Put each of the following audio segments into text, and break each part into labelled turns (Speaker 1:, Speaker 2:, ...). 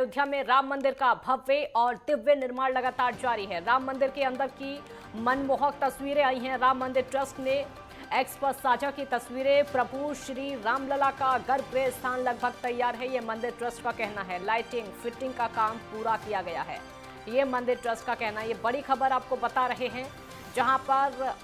Speaker 1: अयोध्या में राम मंदिर का भव्य और दिव्य निर्माण लगातार जारी है। राम मंदिर के अंदर की मनमोहक तस्वीरें आई हैं। राम मंदिर ट्रस्ट ने एक्स पर साझा की तस्वीरें। प्रभु श्री रामलला का गर्भगृह स्थान लगभग तैयार है। ये मंदिर ट्रस्ट का कहना है। लाइटिंग, फिटिंग का काम पूरा किया गया है। ये मंदिर ट्रस्ट का कहना ये बड़ी खबर आपको बता रहे हैं, जहाँ पर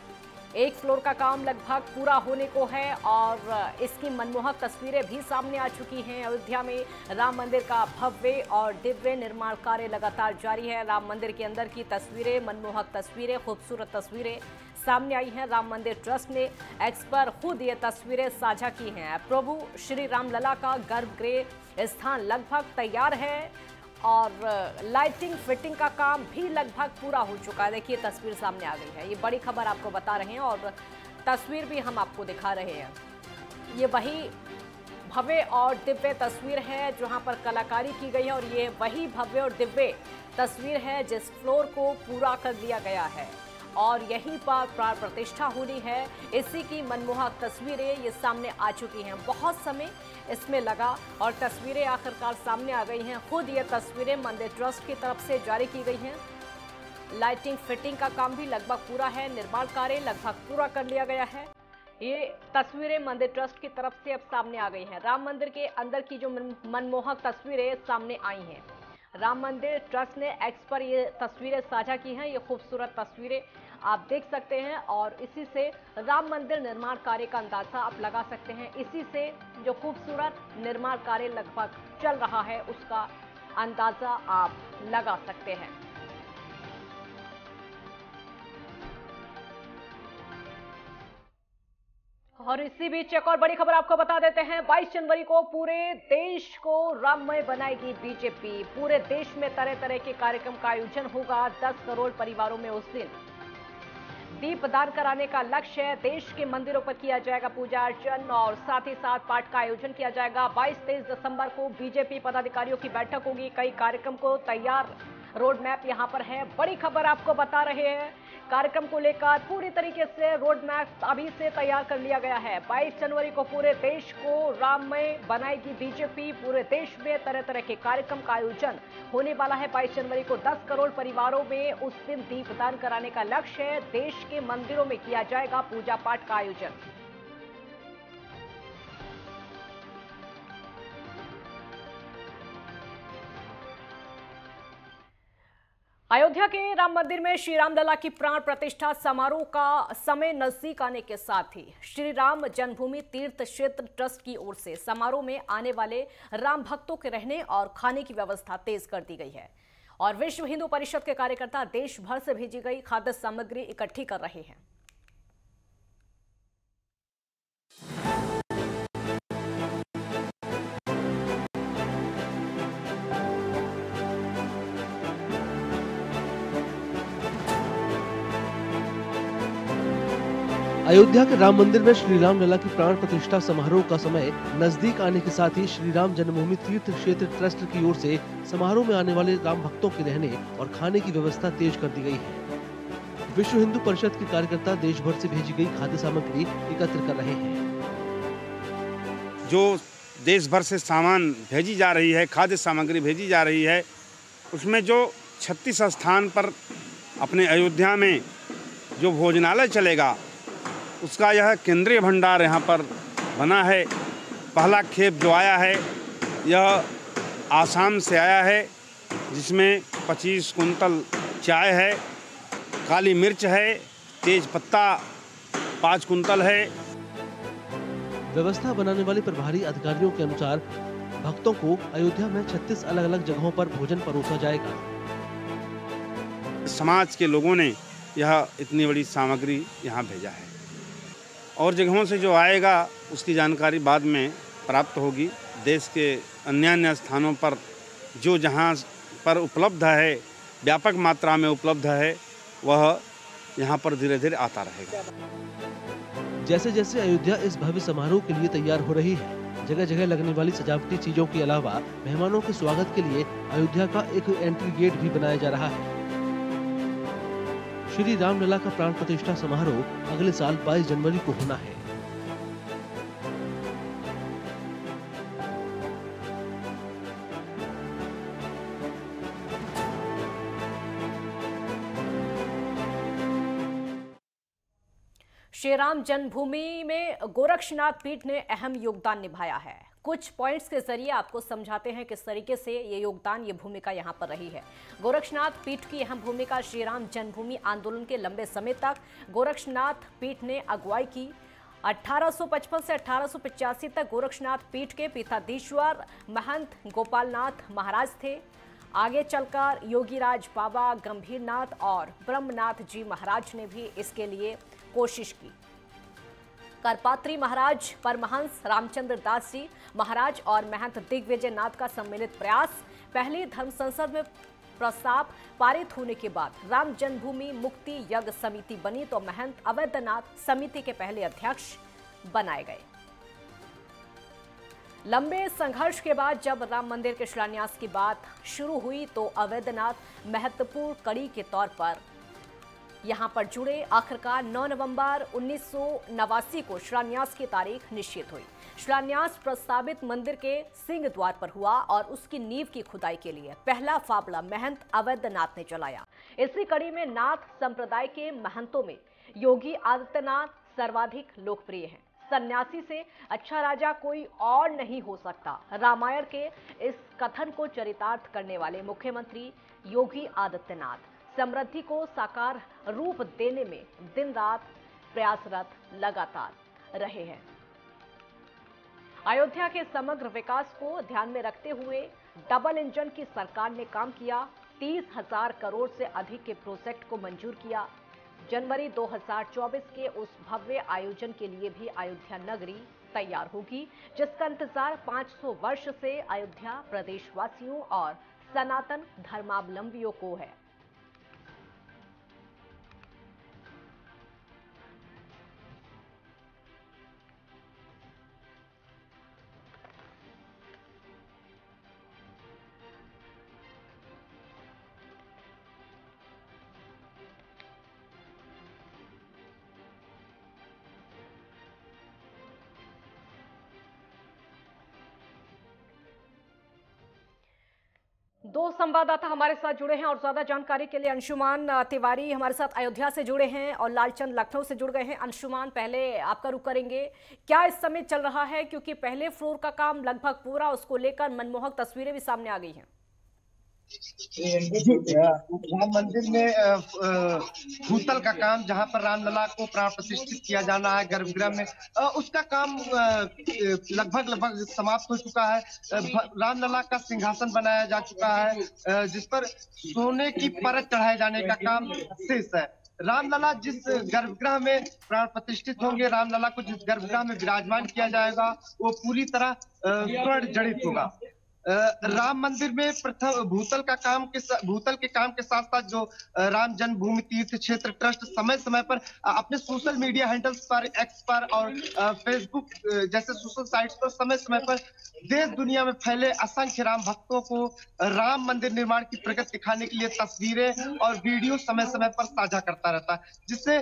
Speaker 1: एक फ्लोर का काम लगभग पूरा होने को है और इसकी मनमोहक तस्वीरें भी सामने आ चुकी हैं। अयोध्या में राम मंदिर का भव्य और दिव्य निर्माण कार्य लगातार जारी है। राम मंदिर के अंदर की तस्वीरें, मनमोहक तस्वीरें, खूबसूरत तस्वीरें सामने आई हैं। राम मंदिर ट्रस्ट ने एक्स पर खुद ये तस्वीरें साझा की हैं। प्रभु श्री रामलला का गर्भगृह स्थान लगभग तैयार है। और लाइटिंग फिटिंग का काम भी लगभग पूरा हो चुका है। देखिए, तस्वीर सामने आ गई है। ये बड़ी खबर आपको बता रहे हैं और तस्वीर भी हम आपको दिखा रहे हैं। ये वही भव्य और दिव्य तस्वीर है जहाँ पर कलाकारी की गई है और ये वही भव्य और दिव्य तस्वीर है जिस फ्लोर को पूरा कर दिया गया है। और यहीं पर प्राण प्रतिष्ठा होनी है। इसी की मनमोहक तस्वीरें ये सामने आ चुकी हैं। बहुत समय इसमें लगा और तस्वीरें आखिरकार सामने आ गई हैं। खुद ये तस्वीरें मंदिर ट्रस्ट की तरफ़ से जारी की गई हैं। लाइटिंग, फिटिंग का काम भी लगभग पूरा है। निर्माण कार्य लगभग पूरा कर लिया गया है। ये तस्वीरें मंदिर ट्रस्ट की तरफ़ से अब सामने आ गई हैं। राम मंदिर के अंदर की जो मनमोहक तस्वीरें सामने आई हैं। राम मंदिर ट्रस्ट ने एक्स पर ये तस्वीरें साझा की हैं, ये खूबसूरत तस्वीरें आप देख सकते हैं और इसी से राम मंदिर निर्माण कार्य का अंदाज़ा आप लगा सकते हैं। इसी से जो खूबसूरत निर्माण कार्य लगभग चल रहा है, उसका अंदाज़ा आप लगा सकते हैं। और इसी बीच एक और बड़ी खबर आपको बता देते हैं। 22 जनवरी को पूरे देश को राममय बनाएगी बीजेपी। पूरे देश में तरह तरह के कार्यक्रम का आयोजन होगा 10 करोड़ परिवारों में उस दिन। दीप दान कराने का लक्ष्य है देश के मंदिरों पर किया जाएगा पूजा अर्चन और साथ ही साथ पाठ का आयोजन किया जाएगा। 22-23 दिसंबर को बीजेपी पदाधिकारियों की बैठक होगी। कई कार्यक्रम को तैयार रोड मैप यहाँ पर है। बड़ी खबर आपको बता रहे हैं। कार्यक्रम को लेकर पूरी तरीके से रोड मैप अभी से तैयार कर लिया गया है। 22 जनवरी को पूरे देश को राममय बनाएगी बीजेपी पूरे देश में तरह तरह के कार्यक्रम का आयोजन होने वाला है। 22 जनवरी को 10 करोड़ परिवारों में उस दिन दीपदान कराने का लक्ष्य है। देश के मंदिरों में किया जाएगा पूजा पाठ का आयोजन। अयोध्या के राम मंदिर में श्री राम लला की प्राण प्रतिष्ठा समारोह का समय नज़दीक आने के साथ ही श्री राम जन्मभूमि तीर्थ क्षेत्र ट्रस्ट की ओर से समारोह में आने वाले राम भक्तों के रहने और खाने की व्यवस्था तेज कर दी गई है। और विश्व हिंदू परिषद के कार्यकर्ता देश भर से भेजी गई खाद्य सामग्री इकट्ठी कर रहे हैं।
Speaker 2: अयोध्या के राम मंदिर में श्री राम लला की प्राण प्रतिष्ठा समारोह का समय नज़दीक आने के साथ ही श्री राम जन्मभूमि तीर्थ क्षेत्र ट्रस्ट की ओर से समारोह में आने वाले राम भक्तों के रहने और खाने की व्यवस्था तेज कर दी गई है। विश्व हिंदू परिषद के कार्यकर्ता देश भर से भेजी गई खाद्य सामग्री एकत्र कर रहे हैं।
Speaker 3: जो देश भर से सामान भेजी जा रही है, खाद्य सामग्री भेजी जा रही है, उसमें जो छत्तीस स्थान पर अपने अयोध्या में जो भोजनालय चलेगा उसका यह केंद्रीय भंडार यहाँ पर बना है। पहला खेप जो आया है यह आसाम से आया है जिसमें 25 कुंतल चाय है काली मिर्च है तेज पत्ता पाँच कुंतल है।
Speaker 2: व्यवस्था बनाने वाले प्रभारी अधिकारियों के अनुसार भक्तों को अयोध्या में 36 अलग अलग जगहों पर भोजन परोसा जाएगा।
Speaker 3: समाज के लोगों ने यह इतनी बड़ी सामग्री यहाँ भेजा है। और जगहों से जो आएगा, उसकी जानकारी बाद में प्राप्त होगी। देश के अन्य अन्य स्थानों पर, जो जहाँ पर उपलब्ध है, व्यापक मात्रा में उपलब्ध है, वह यहाँ पर धीरे धीरे आता रहेगा।
Speaker 2: जैसे जैसे अयोध्या इस भव्य समारोह के लिए तैयार हो रही है जगह जगह लगने वाली सजावटी चीज़ों के अलावा मेहमानों के स्वागत के लिए अयोध्या का एक एंट्री गेट भी बनाया जा रहा है। श्री रामलला का प्राण प्रतिष्ठा समारोह अगले साल 22 जनवरी को होना है।
Speaker 1: श्रीराम जन्मभूमि में गोरक्षनाथ पीठ ने अहम योगदान निभाया है। कुछ पॉइंट्स के ज़रिए आपको समझाते हैं किस तरीके से ये योगदान, ये भूमिका यहाँ पर रही है। गोरक्षनाथ पीठ की अहम भूमिका श्री राम जन्मभूमि आंदोलन के लंबे समय तक गोरक्षनाथ पीठ ने अगुवाई की। 1855 से अठारह तक गोरक्षनाथ पीठ के पीठाधीश्वर महंत गोपालनाथ महाराज थे। आगे चलकर योगीराज बाबा गंभीरनाथ और ब्रह्मनाथ जी महाराज ने भी इसके लिए कोशिश की। करपात्री महाराज, परमहंस रामचंद्र दास जी महाराज और महंत दिग्विजय नाथ का सम्मिलित प्रयास। पहले धर्म संसद में प्रस्ताव पारित होने के बाद राम जन्मभूमि मुक्ति यज्ञ समिति बनी तो महंत अवैधनाथ समिति के पहले अध्यक्ष बनाए गए। लंबे संघर्ष के बाद जब राम मंदिर के शिलान्यास की बात शुरू हुई तो अवैधनाथ महत्वपूर्ण कड़ी के तौर पर यहाँ पर जुड़े आखिरकार 9 नवंबर उन्नीस सौ नवासी को शिलान्यास की तारीख निश्चित हुई। शिलान्यास प्रस्तावित मंदिर के सिंह द्वार पर हुआ और उसकी नींव की खुदाई के लिए पहला फावला महंत अवैधनाथ ने चलाया इसी कड़ी में नाथ संप्रदाय के महंतों में योगी आदित्यनाथ सर्वाधिक लोकप्रिय हैं। सन्यासी से अच्छा राजा कोई और नहीं हो सकता। रामायण के इस कथन को चरितार्थ करने वाले मुख्यमंत्री योगी आदित्यनाथ। समृद्धि को साकार रूप देने में दिन रात प्रयासरत लगातार रहे हैं। अयोध्या के समग्र विकास को ध्यान में रखते हुए डबल इंजन की सरकार ने काम किया, तीस हज़ार करोड़ से अधिक के प्रोजेक्ट को मंजूर किया। जनवरी 2024 के उस भव्य आयोजन के लिए भी अयोध्या नगरी तैयार होगी, जिसका इंतज़ार 500 वर्ष से अयोध्या प्रदेशवासियों और सनातन धर्मावलंबियों को है। दो संवाददाता हमारे साथ जुड़े हैं और ज़्यादा जानकारी के लिए अंशुमान तिवारी हमारे साथ अयोध्या से जुड़े हैं और लालचंद लखनऊ से जुड़ गए हैं। अंशुमान, पहले आपका रुख करेंगे। क्या इस समय चल रहा है? क्योंकि पहले फ्लोर का काम लगभग पूरा, उसको लेकर मनमोहक तस्वीरें भी सामने आ गई हैं।
Speaker 4: राम मंदिर में भूतल का काम जहाँ पर रामलला को प्राण प्रतिष्ठित किया जाना है गर्भगृह में उसका काम लगभग लगभग समाप्त हो चुका है। रामलला का सिंहासन बनाया जा चुका है जिस पर सोने की परत चढ़ाए जाने का काम शेष है। रामलला जिस गर्भगृह में प्राण प्रतिष्ठित होंगे, रामलला को जिस गर्भगृह में विराजमान किया जाएगा, वो पूरी तरह स्वर्ण जड़ित होगा। राम मंदिर में प्रथम भूतल का काम के भूतल के काम के साथ साथ जो राम जन्मभूमि तीर्थ क्षेत्र ट्रस्ट समय समय पर अपने सोशल मीडिया हैंडल्स पर एक्स पर और फेसबुक जैसे सोशल साइट्स पर समय समय पर देश दुनिया में फैले असंख्य राम भक्तों को राम मंदिर निर्माण की प्रगति दिखाने के लिए तस्वीरें और वीडियो समय समय पर साझा करता रहता है। जिससे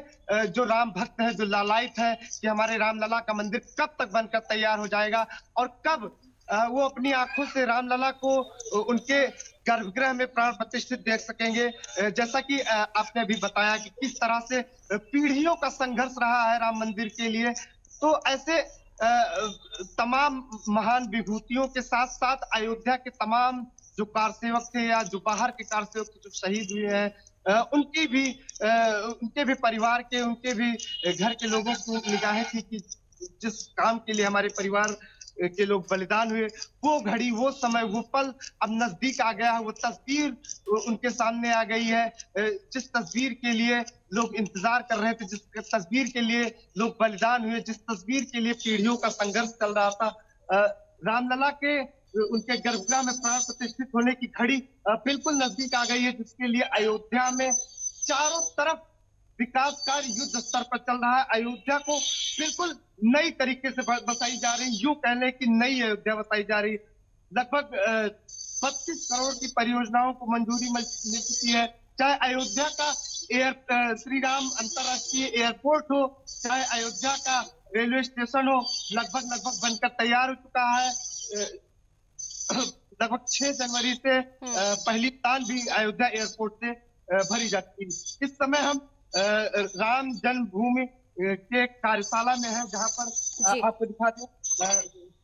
Speaker 4: जो राम भक्त है, जो लालायित है कि हमारे रामलला का मंदिर कब तक बनकर तैयार हो जाएगा और कब वो अपनी आँखों से रामलला को उनके गर्भगृह में प्राण प्रतिष्ठित देख सकेंगे। जैसा कि आपने अभी बताया कि किस तरह से पीढ़ियों का संघर्ष रहा है राम मंदिर के लिए। तो ऐसे तमाम महान विभूतियों के साथ साथ अयोध्या के तमाम जो कार सेवक थे या जो बाहर के कार सेवक थे जो शहीद हुए हैं उनकी भी उनके भी परिवार के, उनके भी घर के लोगों को निगाहें थी कि जिस काम के लिए हमारे परिवार के लोग बलिदान हुए, वो घड़ी, वो समय, वो पल अब नज़दीक आ गया है, वो तस्वीर उनके सामने आ गई है। जिस तस्वीर के लिए लोग इंतज़ार कर रहे थे, जिस तस्वीर के लिए लोग बलिदान हुए, जिस तस्वीर के लिए पीढ़ियों का संघर्ष चल रहा था। रामलला के, उनके गर्भगृह में प्राण प्रतिष्ठित होने की घड़ी बिल्कुल नज़दीक आ गई है, जिसके लिए अयोध्या में चारों तरफ़ विकास कार्य युद्ध स्तर पर चल रहा है। अयोध्या को बिल्कुल नई तरीके से बसाई जा रही यूँ कह लें कि नई अयोध्या बसाई जा रही लगभग बत्तीस करोड़ की परियोजनाओं को मंजूरी मिल चुकी है। चाहे अयोध्या का एयर श्री राम अंतरराष्ट्रीय एयरपोर्ट हो चाहे अयोध्या का रेलवे स्टेशन हो लगभग लगभग बनकर तैयार हो चुका है। लगभग छह जनवरी से हम्म। पहली तान भी अयोध्या एयरपोर्ट से भरी जाती है। इस समय हम राम जन्मभूमि के कार्यशाला में है जहाँ पर आपको दिखा दें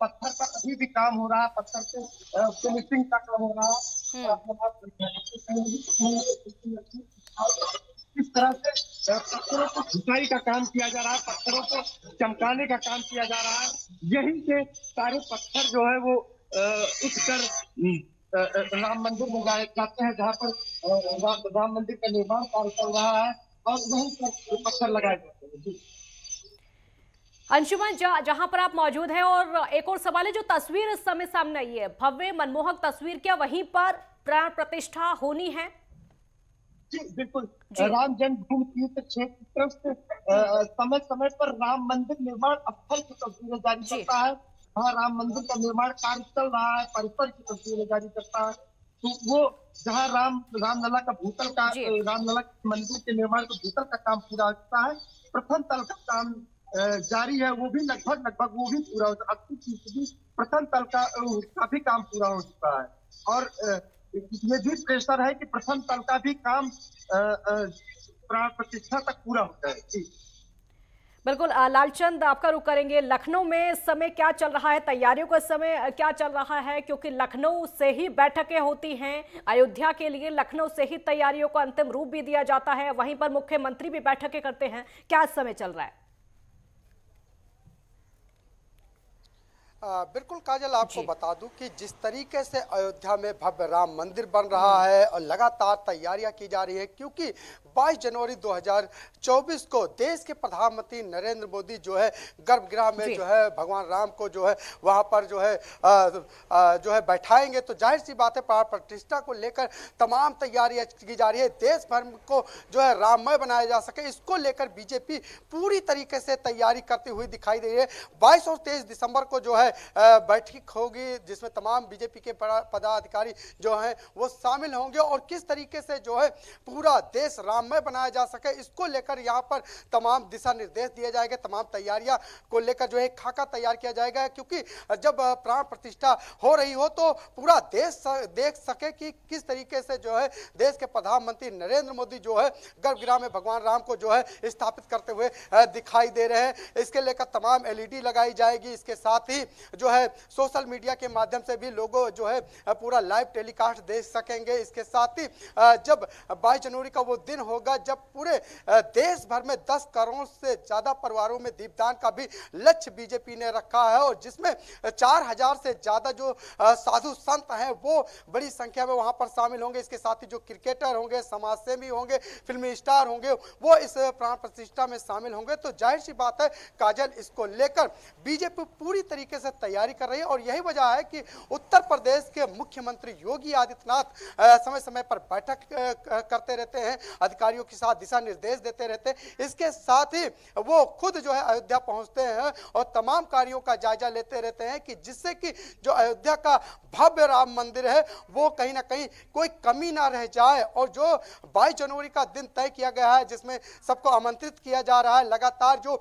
Speaker 4: पत्थर का अभी भी काम हो रहा है पत्थर से फिनिशिंग का काम हो रहा। है इस तरह से पत्थरों को घुसाई का काम किया जा रहा है पत्थरों को चमकाने का काम किया जा रहा। है यही से सारे पत्थर जो है वो उठकर हम्म, अ, अ, राम मंदिर में जाए जाते हैं जहाँ पर राम मंदिर का निर्माण कार्य चल रहा है। और वहीं पर पत्थर लगाए जाते हैं। जी।
Speaker 1: अंशुमन जहाँ जहाँ पर आप मौजूद हैं और एक और सवाल है जो तस्वीर इस समय सामने आई है भव्य मनमोहक तस्वीर क्या वहीं पर प्राण प्रतिष्ठा होनी है?
Speaker 4: जी बिल्कुल। राम जन्मभूमि तीर्थ क्षेत्र ट्रस्ट समय समय पर राम मंदिर निर्माण स्थल की तस्वीरें जारी करता है। वहाँ राम मंदिर का निर्माण कार्य चल रहा है परिसर की तस्वीरें जारी करता है। तो वो जहाँ राम रामलला का भूतल का रामलला के मंदिर के निर्माण का भूतल का काम पूरा हो चुका है प्रथम तल का काम जारी है वो भी लगभग लगभग वो भी पूरा हो। अस्सी प्रथम तल का का भी काम पूरा हो चुका है। और ये भी प्रेशर है कि प्रथम तल का भी काम प्राण प्रतिष्ठा तक पूरा हो जाए। जी।
Speaker 1: बिल्कुल लालचंद आपका रुख करेंगे। लखनऊ में इस समय क्या चल रहा है? तैयारियों का समय क्या चल रहा है? क्योंकि लखनऊ से ही बैठकें होती हैं। अयोध्या के लिए लखनऊ से ही तैयारियों को अंतिम रूप भी दिया जाता है। वहीं पर मुख्यमंत्री भी बैठकें करते हैं। क्या समय चल रहा है?
Speaker 5: आ, बिल्कुल काजल आपको बता दूँ कि जिस तरीके से अयोध्या में भव्य राम मंदिर बन रहा है और लगातार तैयारियाँ की जा रही है क्योंकि 22 जनवरी 2024 को देश के प्रधानमंत्री नरेंद्र मोदी जो है गर्भगृह में
Speaker 1: जो
Speaker 5: है भगवान राम को जो है वहाँ पर जो है आ, आ, जो है बैठाएँगे। तो ज़ाहिर सी बात है प्राण प्रतिष्ठा को लेकर तमाम तैयारियाँ की जा रही है। देश भर को जो है राममय बनाया जा सके। इसको लेकर बीजेपी पूरी तरीके से तैयारी करती हुई दिखाई दे रही है। बाईस और तेईस दिसंबर को जो है बैठक होगी, जिसमें तमाम बीजेपी के पदाधिकारी जो हैं, वो शामिल होंगे और किस तरीके से जो है पूरा देश राममय बनाया जा सके, इसको लेकर यहाँ पर तमाम दिशा निर्देश दिए जाएँगे, तमाम तैयारियाँ को लेकर जो है खाका तैयार किया जाएगा, क्योंकि जब प्राण प्रतिष्ठा हो रही हो तो पूरा देश देख सके कि किस तरीके से जो है देश के प्रधानमंत्री नरेंद्र मोदी जो है गर्भगृह में भगवान राम को जो है स्थापित करते हुए दिखाई दे रहे हैं। इसके लेकर तमाम एलईडी लगाई जाएगी, इसके साथ ही जो है सोशल मीडिया के माध्यम से भी लोगों जो है, पूरा लाइव टेलीकास्ट देख सकेंगे। इसके साथ ही जब 22 जनवरी का वो दिन होगा, जब पूरे देश भर में 10 करोड़ से ज़्यादा परिवारों में दीपदान का भी लक्ष्य बीजेपी ने रखा है और जिसमें चार हज़ार से ज़्यादा जो साधु संत हैं, वो बड़ी संख्या में वहाँ पर शामिल होंगे। इसके साथ ही जो क्रिकेटर होंगे समाज सेवी होंगे, फिल्मी स्टार होंगे, वो इस प्राण प्रतिष्ठा में शामिल होंगे। तो ज़ाहिर सी बात है, काजल, इसको लेकर बीजेपी पूरी तरीके से तैयारी कर रही है और यही वजह है कि उत्तर प्रदेश के मुख्यमंत्री योगी आदित्यनाथ समय समय पर बैठक करते रहते हैं, अधिकारियों के साथ दिशा निर्देश देते रहते हैं। इसके साथ ही वो खुद जो है अयोध्या पहुँचते हैं और तमाम कार्यों का जायजा लेते रहते हैं कि जिससे कि जो अयोध्या का भव्य राम मंदिर है, वो कहीं ना कहीं कोई कमी ना रह जाए और जो 22 जनवरी का दिन तय किया गया है, जिसमें सबको आमंत्रित किया जा रहा है, लगातार जो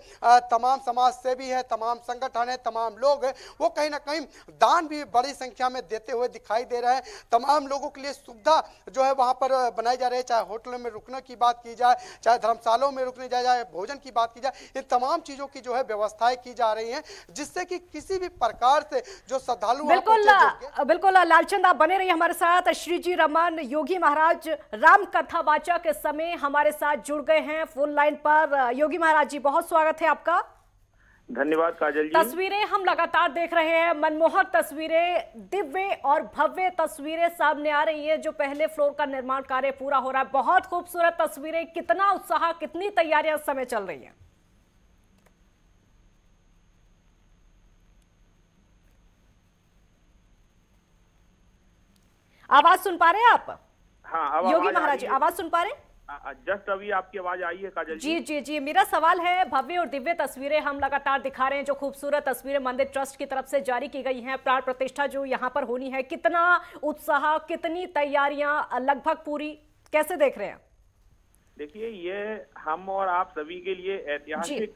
Speaker 5: तमाम समाज सेवी है, तमाम संगठन है, तमाम लोग हैं वो कहीं ना कहीं दान भी बड़ी संख्या में देते हुए दिखाई दे रहे हैं। तमाम लोगों के लिए सुविधा जो है वहाँ पर बनाई जा रही है। चाहे होटलों में रुकने की बात की जाए चाहे धर्मशालाओं में रुकने जाए जाए भोजन की बात की जाए इन तमाम चीज़ों की जो है व्यवस्थाएँ की जा रही हैं जिससे कि किसी भी प्रकार से जो श्रद्धालु
Speaker 1: बिल्कुल बिल्कुल लालचंद आप बने रहिए हमारे साथ। श्री जी रमन योगी महाराज राम कथा वाचक समय हमारे साथ जुड़ गए हैं। फ़ोन लाइन पर योगी महाराज जी बहुत स्वागत है आपका।
Speaker 6: धन्यवाद काजल जी।
Speaker 1: तस्वीरें हम लगातार देख रहे हैं। मनमोहक तस्वीरें दिव्य और भव्य तस्वीरें सामने आ रही है जो पहले फ्लोर का निर्माण कार्य पूरा हो रहा है। बहुत खूबसूरत तस्वीरें कितना उत्साह कितनी तैयारियाँ इस समय चल रही हैं। आवाज़ सुन पा रहे हैं आप?
Speaker 6: हाँ
Speaker 1: योगी महाराज जी आवाज़ सुन पा रहे हैं?
Speaker 6: जस्ट अभी आपकी आवाज़ आई है काजल
Speaker 1: जी जी? जी मेरा सवाल है भव्य और दिव्य तस्वीरें हम लगातार दिखा रहे हैं जो खूबसूरत तस्वीरें मंदिर ट्रस्ट की तरफ़ से जारी की गई हैं। प्राण प्रतिष्ठा जो यहाँ पर होनी है कितना उत्साह कितनी तैयारियाँ लगभग पूरी कैसे देख रहे हैं?
Speaker 6: देखिए ये हम और आप सभी के लिए ऐतिहासिक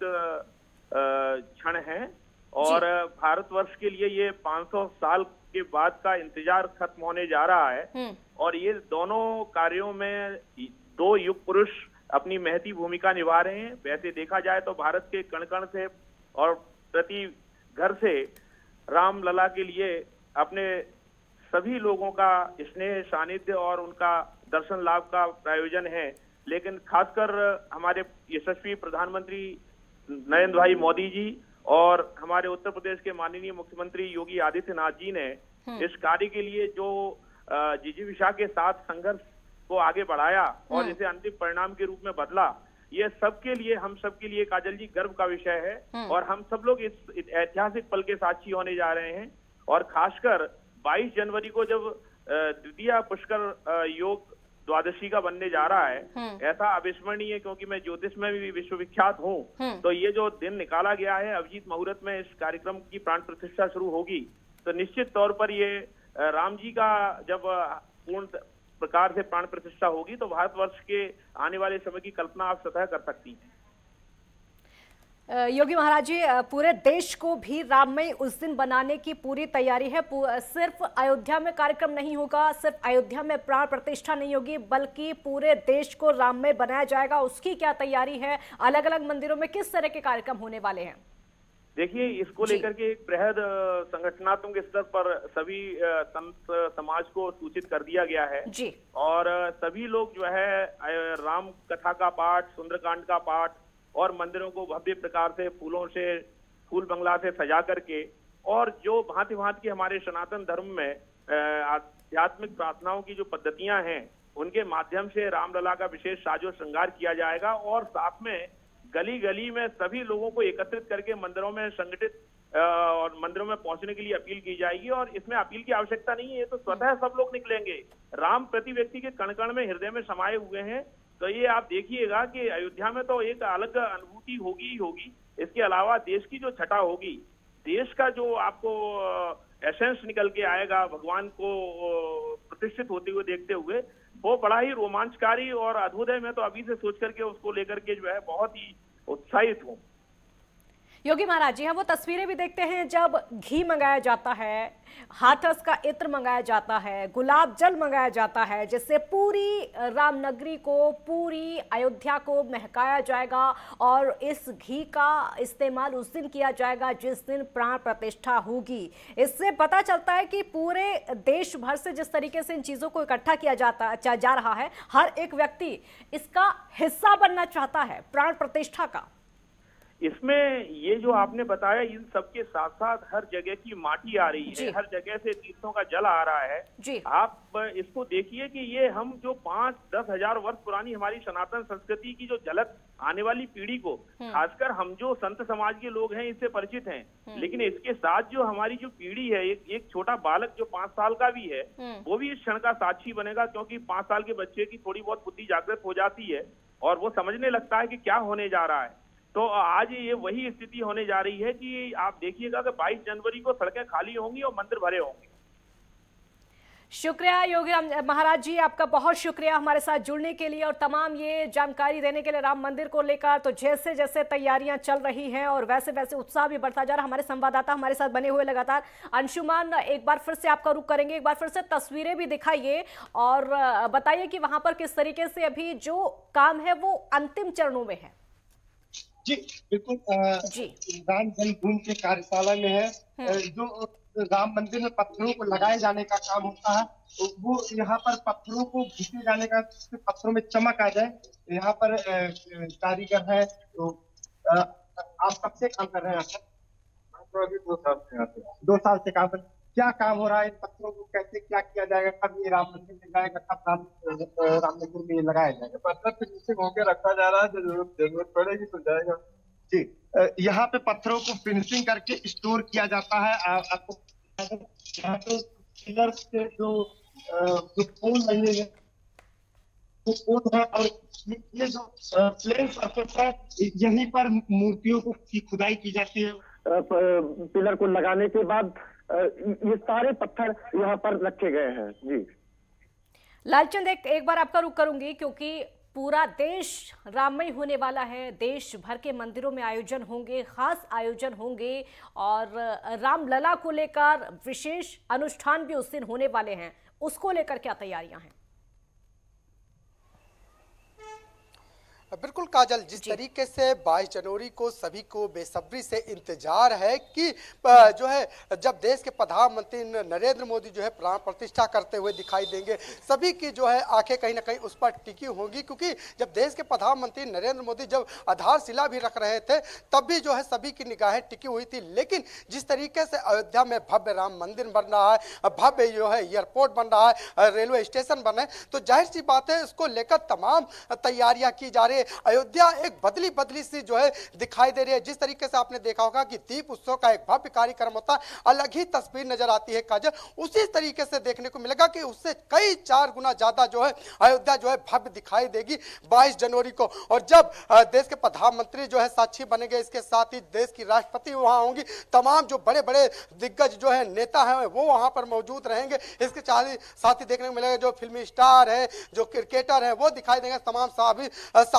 Speaker 6: क्षण है और भारतवर्ष के लिए ये 500 साल के बाद का इंतज़ार खत्म होने जा रहा है।
Speaker 1: हम्म।
Speaker 6: और ये दोनों कार्यों में दो युग पुरुष अपनी महती भूमिका निभा रहे हैं। वैसे देखा जाए तो भारत के कण कण से और प्रति घर से राम लला के लिए अपने सभी लोगों का स्नेह सानिध्य और उनका दर्शन लाभ का प्रायोजन है। लेकिन खासकर हमारे यशस्वी प्रधानमंत्री नरेंद्र भाई मोदी जी और हमारे उत्तर प्रदेश के माननीय मुख्यमंत्री योगी आदित्यनाथ जी ने इस कार्य के लिए जो जिजीविषा के साथ संघर्ष को आगे बढ़ाया और इसे अंतिम परिणाम के रूप में बदला। ये सबके लिए हम सबके लिए काजल जी गर्व का विषय है और हम सब लोग इस ऐतिहासिक पल के साक्षी होने जा रहे हैं और खासकर 22 जनवरी को जब द्वितीय पुष्कर योग द्वादशी का बनने जा रहा है हम्म। ऐसा अविस्मरणीय क्योंकि मैं ज्योतिष में भी विश्वविख्यात हूँ। तो ये जो दिन निकाला गया है अभिजीत मुहूर्त में इस कार्यक्रम की प्राण प्रतिष्ठा शुरू होगी। तो निश्चित तौर पर ये राम जी का जब पूर्ण प्रकार से प्राण प्रतिष्ठा होगी तो भारतवर्ष के आने वाले समय की कल्पना आप सतह कर सकती हैं।
Speaker 1: योगी महाराज जी पूरे देश को भी राममय उस दिन बनाने की पूरी तैयारी है। सिर्फ़ अयोध्या में कार्यक्रम नहीं होगा, सिर्फ़ अयोध्या में प्राण प्रतिष्ठा नहीं होगी, बल्कि पूरे देश को राममय बनाया जाएगा। उसकी क्या तैयारी है? अलग अलग मंदिरों में किस तरह के कार्यक्रम होने वाले हैं?
Speaker 6: देखिए इसको लेकर के एक बृहद संगठनात्मक स्तर पर सभी संत समाज को सूचित कर दिया गया है।
Speaker 1: जी।
Speaker 6: और सभी लोग जो है राम कथा का पाठ सुंदरकांड का पाठ और मंदिरों को भव्य प्रकार से फूलों से फूल बंगला से सजा करके और जो भांति भांति की हमारे सनातन धर्म में आध्यात्मिक प्रार्थनाओं की जो पद्धतियाँ हैं उनके माध्यम से रामलला का विशेष साजो श्रृंगार किया जाएगा और साथ में गली गली में सभी लोगों को एकत्रित करके मंदिरों में संगठित और मंदिरों में पहुँचने के लिए अपील की जाएगी और इसमें अपील की आवश्यकता नहीं है तो स्वतः सब लोग निकलेंगे। राम प्रति व्यक्ति के कण कण में हृदय में समाये हुए हैं तो ये आप देखिएगा कि अयोध्या में तो एक अलग अनुभूति होगी ही होगी। इसके अलावा देश की जो छटा होगी, देश का जो आपको एसेंस निकल के आएगा, भगवान को प्रतिष्ठित होते हुए देखते हुए वो बड़ा ही रोमांचकारी और में मैं तो अभी से सोच करके उसको लेकर के जो है बहुत ही उत्साहित हूँ।
Speaker 1: योगी महाराज जी हम वो तस्वीरें भी देखते हैं जब घी मंगाया जाता है हाथस का इत्र मंगाया जाता है, गुलाब जल मंगाया जाता है, जिससे पूरी रामनगरी को, पूरी अयोध्या को महकाया जाएगा और इस घी का इस्तेमाल उस दिन किया जाएगा जिस दिन प्राण प्रतिष्ठा होगी। इससे पता चलता है कि पूरे देश भर से जिस तरीके से इन चीज़ों को इकट्ठा किया जाता जा रहा है, हर एक व्यक्ति इसका हिस्सा बनना चाहता है, प्राण प्रतिष्ठा का।
Speaker 6: इसमें ये जो आपने बताया इन सबके साथ साथ हर जगह की माटी आ रही है हर जगह से तीर्थों का जल आ रहा है आप इसको देखिए कि ये हम जो पाँच दस हज़ार वर्ष पुरानी हमारी सनातन संस्कृति की जो झलक आने वाली पीढ़ी को हम्म। खासकर हम जो संत समाज के लोग हैं इससे परिचित हैं हम्म। लेकिन इसके साथ जो हमारी जो पीढ़ी है एक, एक छोटा बालक जो पाँच साल का भी है हम्म। वो भी इस क्षण का साक्षी बनेगा क्योंकि पाँच साल के बच्चे की थोड़ी बहुत बुद्धि जागृत हो जाती है और वो समझने लगता है कि क्या होने जा रहा है तो आज ये वही स्थिति होने जा रही है कि आप देखिएगा कि 22 जनवरी को सड़कें खाली होंगी और मंदिर भरे होंगे।
Speaker 1: शुक्रिया योगी महाराज जी, आपका बहुत शुक्रिया हमारे साथ जुड़ने के लिए और तमाम ये जानकारी देने के लिए राम मंदिर को लेकर। तो जैसे जैसे तैयारियाँ चल रही हैं और वैसे वैसे उत्साह भी बढ़ता जा रहा है, हमारे संवाददाता हमारे साथ बने हुए लगातार। अंशुमान, एक बार फिर से आपका रुख करेंगे, एक बार फिर से तस्वीरें भी दिखाइए और बताइए कि वहाँ पर किस तरीके से अभी जो काम है वो अंतिम चरणों में है।
Speaker 4: जी बिल्कुल राम जन्मभूमि के कार्यशाला में है। हम्म। जो राम मंदिर में पत्थरों को लगाए जाने का काम होता है तो वो यहाँ पर पत्थरों को घिसे जाने का पत्थरों में चमक आ जाए यहाँ पर कारीगर है तो आप कब से काम कर रहे हैं? तो अभी दो साल से दो साल से काम कर क्या काम हो रहा है इन पत्थरों को? कैसे क्या किया जाएगा? कब ये राम मंदिर में जाएगा? कब राम राम मंदिर में लगाया जाएगा?
Speaker 7: पत्थर फिनिशिंग होकर रखा जा रहा है। ज़रूरत ज़रूरत पड़ेगी तो जाएगा।
Speaker 4: जी। यहाँ पे पत्थरों को फिनिशिंग करके स्टोर किया जाता है। आपको यहाँ पे पिलर के जो जो पोल लगे वो पोल है और ये जो प्लेन सरफेस है यहीं पर मूर्तियों को की खुदाई की जाती है।
Speaker 8: पिलर को लगाने के बाद ये सारे पत्थर यहाँ पर रखे गए हैं, जी।
Speaker 1: लालचंद, एक एक बार आपका रुक करूँगी, क्योंकि पूरा देश राममय होने वाला है। देश भर के मंदिरों में आयोजन होंगे, खास आयोजन होंगे, और रामलला को लेकर विशेष अनुष्ठान भी उस दिन होने वाले हैं। उसको लेकर क्या तैयारियाँ हैं?
Speaker 5: बिल्कुल काजल जिस तरीके से 22 जनवरी को सभी को बेसब्री से इंतज़ार है कि जो है जब देश के प्रधानमंत्री नरेंद्र मोदी जो है प्राण प्रतिष्ठा करते हुए दिखाई देंगे सभी की जो है आँखें कहीं ना कहीं उस पर टिकी होंगी क्योंकि जब देश के प्रधानमंत्री नरेंद्र मोदी जब आधारशिला भी रख रहे थे तब भी जो है सभी की निगाहें टिकी हुई थी। लेकिन जिस तरीके से अयोध्या में भव्य राम मंदिर बन रहा है भव्य जो है एयरपोर्ट बन रहा है रेलवे स्टेशन बन रहे हैं तो ज़ाहिर सी बात है इसको लेकर तमाम तैयारियाँ की जा रही है। अयोध्या एक बदली बदली सी जो है दिखाई दे रही है। जिस तरीके से आपने देखा होगा कि दीप उत्सव का एक भव्य कार्यक्रम होता, अलग ही तस्वीर नज़र आती है काजल। उसी तरीके से देखने को मिलेगा कि उससे कई चार गुना ज़्यादा जो है अयोध्या जो है भव्य दिखाई देगी 22 जनवरी को। और जब देश के प्रधानमंत्री जो है साक्षी बनेंगे, इसके साथ ही देश की राष्ट्रपति वहाँ होंगी। तमाम जो बड़े बड़े दिग्गज जो है नेता हैं, वो वहाँ पर मौजूद रहेंगे। इसके साथ ही देखने को मिलेगा जो फिल्मी स्टार है, जो क्रिकेटर है, वो दिखाई देंगे। तमाम साभी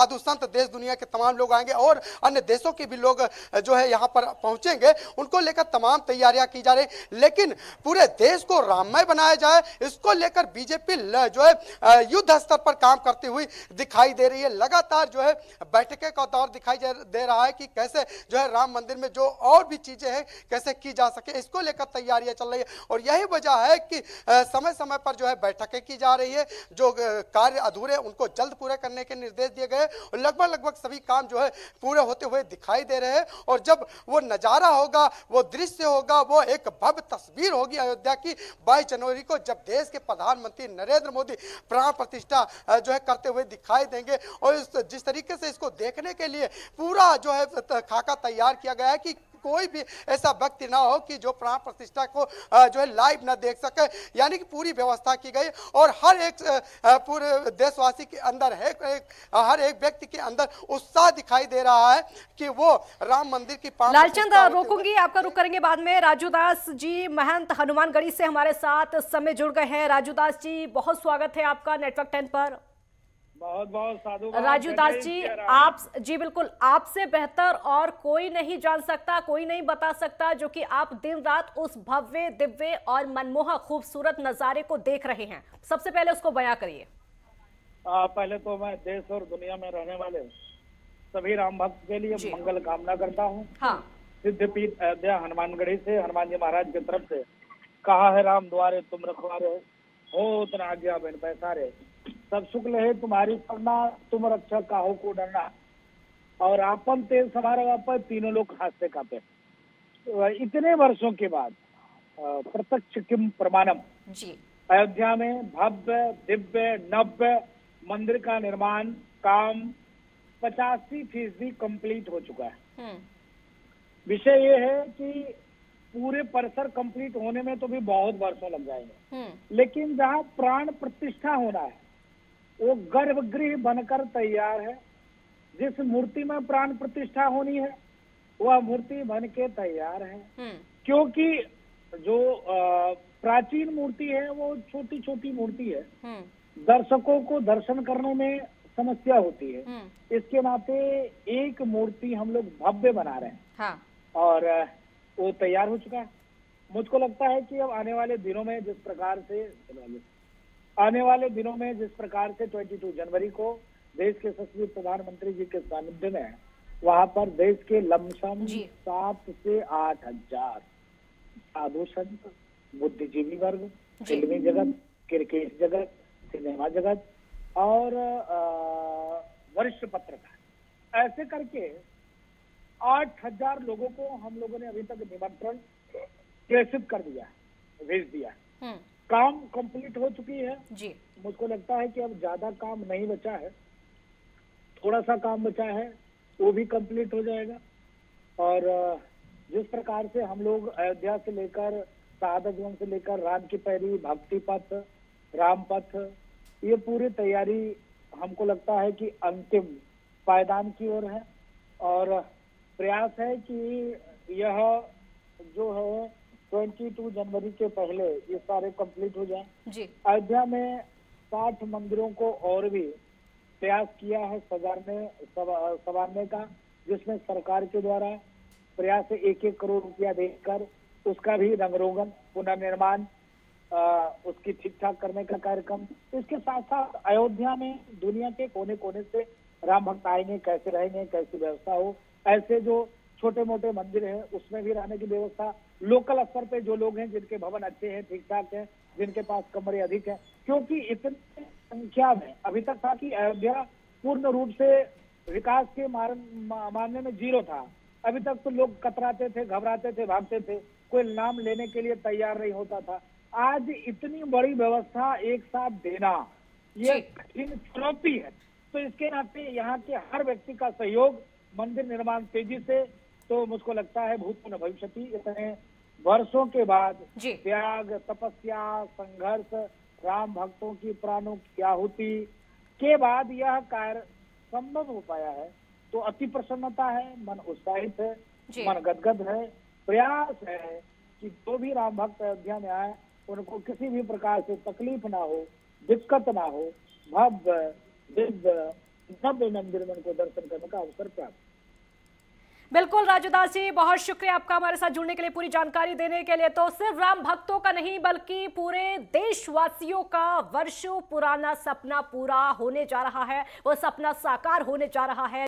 Speaker 5: साधु संत देश दुनिया के तमाम लोग आएँगे और अन्य देशों के भी लोग जो है यहाँ पर पहुँचेंगे। उनको लेकर तमाम तैयारियाँ की जा रही लेकिन पूरे देश को राममय बनाया जाए, इसको लेकर बीजेपी जो है युद्ध स्तर पर काम करती हुई दिखाई दे रही है। लगातार जो है, बैठकें का दौर दिखाई दे रहा है कि कैसे जो है राम मंदिर में जो और भी चीज़ें हैं, कैसे की जा सके, इसको लेकर तैयारियाँ चल रही है। और यही वजह है कि समय समय पर जो है बैठकें की जा रही है, जो कार्य अधूरे उनको जल्द पूरे करने के निर्देश दिए गए और लगभग लगभग सभी काम जो है पूरे होते हुए दिखाई दे रहे हैं। और जब वो नज़ारा होगा, वो दृश्य होगा, वो एक भव्य तस्वीर होगी अयोध्या की 22 जनवरी को जब देश के प्रधानमंत्री नरेंद्र मोदी प्राण प्रतिष्ठा जो है करते हुए दिखाई देंगे और जिस तरीके से इसको देखने के लिए पूरा जो है, खाका तैयार किया गया है कि कोई भी ऐसा व्यक्ति ना हो कि जो प्राण प्रतिष्ठा को जो है लाइव ना देख सके यानी कि पूरी व्यवस्था की गई। और हर एक पूरे देशवासी के अंदर है हर एक व्यक्ति के अंदर उत्साह दिखाई दे रहा है कि वो राम मंदिर की
Speaker 1: लालचंद रोकूँगी आपका रुक करेंगे बाद में। राजू दास जी महंत हनुमानगढ़ी से हमारे साथ समय जुड़ गए हैं। राजू दास जी बहुत स्वागत है आपका नेटवर्क टेन पर।
Speaker 9: बहुत बहुत साधु
Speaker 1: राजू दास जी आप जी बिल्कुल आपसे बेहतर और कोई नहीं जान सकता कोई नहीं बता सकता जो कि आप दिन रात उस भव्य दिव्य और मनमोहक खूबसूरत नजारे को देख रहे हैं। सबसे पहले उसको बयां करिए।
Speaker 9: पहले तो मैं देश और दुनिया में रहने वाले सभी राम भक्त के लिए मंगल कामना करता हूँ।
Speaker 1: हाँ।
Speaker 9: सिद्धपीठ अयोध्या हनुमानगढ़ी से हनुमान जी महाराज की तरफ़ से कहा है राम द्वारे तुम रखवारे हो उतना आज्ञा बिन पैसारे सब शुक्ल है तुम्हारी करना तुम रक्षा काहो को डरना। और आपन तेज समारोह पर तीनों लोग हाथ से कापे इतने वर्षों के बाद प्रत्यक्ष किम प्रमाणम। अयोध्या में भव्य दिव्य नव्य मंदिर का निर्माण काम पचासी फ़ीसदी कंप्लीट हो चुका है।
Speaker 1: हम्म।
Speaker 9: विषय ये है कि पूरे परिसर कंप्लीट होने में तो भी बहुत वर्षों लग जाएँगे।
Speaker 1: हम्म।
Speaker 9: लेकिन जहाँ प्राण प्रतिष्ठा होना है वो गर्भगृह बनकर तैयार है। जिस मूर्ति में प्राण प्रतिष्ठा होनी है वह मूर्ति बन के तैयार है।
Speaker 1: हम्म।
Speaker 9: क्योंकि जो प्राचीन मूर्ति है वो छोटी छोटी मूर्ति है।
Speaker 1: हम्म।
Speaker 9: दर्शकों को दर्शन करने में समस्या होती है।
Speaker 1: हम्म।
Speaker 9: इसके नाते एक मूर्ति हम लोग भव्य बना रहे हैं।
Speaker 1: हाँ।
Speaker 9: और वो तैयार हो चुका है। मुझको लगता है कि अब आने वाले दिनों में जिस प्रकार से आने वाले दिनों में जिस प्रकार से 22 जनवरी को देश के सचिव प्रधानमंत्री जी के सानिध्य में वहाँ पर देश के लमसम सात से आठ हज़ार साधु संत बुद्धिजीवी वर्ग फिल्मी जगत क्रिकेट जगत सिनेमा जगत और वरिष्ठ पत्रकार। ऐसे करके आठ हज़ार लोगों को हम लोगों ने अभी तक निमंत्रण प्रेषित कर दिया है, भेज दिया है। काम कंप्लीट हो चुकी है।
Speaker 1: जी।
Speaker 9: मुझको लगता है कि अब ज़्यादा काम नहीं बचा है। थोड़ा सा काम बचा है वो भी कंप्लीट हो जाएगा। और जिस प्रकार से हम लोग अयोध्या से लेकर शहादतगंज से लेकर राम की पैरी भक्ति पथ राम पथ ये पूरी तैयारी हमको लगता है कि अंतिम पायदान की ओर है। और प्रयास है कि यह जो है 22 जनवरी के पहले ये सारे कंप्लीट हो जाए।
Speaker 1: जी।
Speaker 9: अयोध्या में साठ मंदिरों को और भी प्रयास किया है सजाने सवा- संवारने का जिसमें सरकार के द्वारा प्रयास है एक एक करोड़ रुपया देकर उसका भी रंग रोगन पुनर्निर्माण उसकी ठीक ठाक करने का कार्यक्रम। इसके साथ साथ अयोध्या में दुनिया के कोने कोने से राम भक्त आएँगे कैसे रहेंगे कैसी व्यवस्था हो ऐसे जो छोटे मोटे मंदिर हैं उसमें भी रहने की व्यवस्था लोकल स्तर पे जो लोग हैं जिनके भवन अच्छे हैं ठीक ठाक हैं जिनके पास कमरे अधिक हैं क्योंकि इतनी संख्या में अभी तक था कि अयोध्या पूर्ण रूप से विकास के मार- मामले में ज़ीरो था। अभी तक तो लोग कतराते थे घबराते थे भागते थे कोई नाम लेने के लिए तैयार नहीं होता था। आज इतनी बड़ी व्यवस्था एक साथ देना ये कठिन चुनौती है। तो इसके नाते यहाँ के हर व्यक्ति का सहयोग मंदिर निर्माण तेज़ी से तो मुझको लगता है भूत न भविष्य इतने वर्षों के बाद त्याग तपस्या संघर्ष राम भक्तों की प्राणों की आहुति के बाद यह कार्य संभव हो पाया है। तो अति प्रसन्नता है मन उत्साहित है मन गदगद है। प्रयास है कि जो भी राम भक्त अयोध्या में आए उनको किसी भी प्रकार से तकलीफ़ ना हो दिक्कत ना हो भव्य दिव्य भव्य मंदिर में उनको दर्शन करने का अवसर प्राप्त
Speaker 1: बिल्कुल राजूदास जी बहुत शुक्रिया आपका हमारे साथ जुड़ने के लिए पूरी जानकारी देने के लिए। तो सिर्फ़ राम भक्तों का नहीं, बल्कि पूरे देशवासियों का वर्षों पुराना सपना पूरा होने जा रहा है, वो सपना साकार होने जा रहा है।